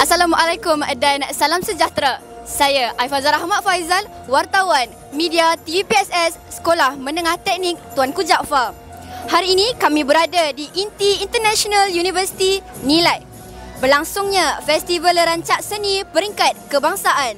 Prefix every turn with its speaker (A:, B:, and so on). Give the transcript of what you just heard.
A: Assalamualaikum dan salam sejahtera. Saya Aifazah Rahmat Faizal, wartawan media TVPSS Sekolah Menengah Teknik Tuanku Jaafar. Hari ini kami berada di Inti International University Nilai. Berlangsungnya Festival Rancak Seni Peringkat Kebangsaan.